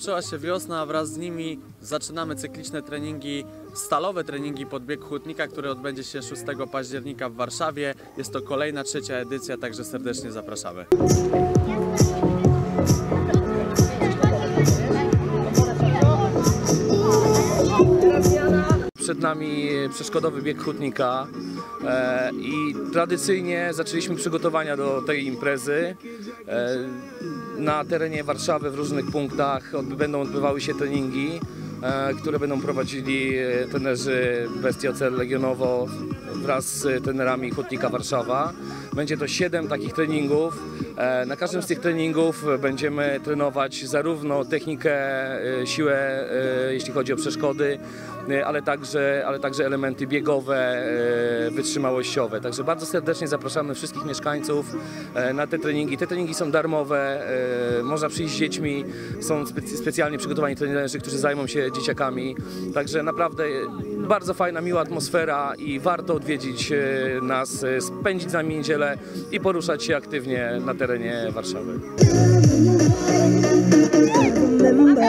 Rozpoczęła się wiosna, a wraz z nimi zaczynamy cykliczne treningi, stalowe treningi pod bieg hutnika, który odbędzie się 6 października w Warszawie. Jest to kolejna trzecia edycja, także serdecznie zapraszamy. Przed nami przeszkodowy bieg hutnika e, i tradycyjnie zaczęliśmy przygotowania do tej imprezy. E, na terenie Warszawy w różnych punktach będą odbywały się treningi, e, które będą prowadzili trenerzy Bestioce Legionowo wraz z trenerami Hutnika Warszawa. Będzie to 7 takich treningów. E, Na każdym z tych treningów będziemy trenować zarówno technikę, e, siłę, e, jeśli chodzi o przeszkody, ale także, ale także elementy biegowe, wytrzymałościowe. Także bardzo serdecznie zapraszamy wszystkich mieszkańców na te treningi. Te treningi są darmowe, można przyjść z dziećmi, są specjalnie przygotowani trenerzy, którzy zajmą się dzieciakami. Także naprawdę bardzo fajna, miła atmosfera i warto odwiedzić e, nas, e, spędzić z nami niedzielę i poruszać się aktywnie na terenie Warszawy. remember